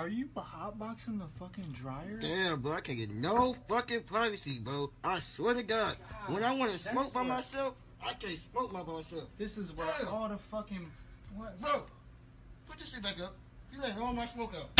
Are you hotboxing the fucking dryer? Damn, bro, I can't get no fucking privacy, bro. I swear to God. when I want to smoke by what- myself, I can't smoke by myself. This is where Damn. all the fucking what? Bro, put this shit back up. You let all my smoke out.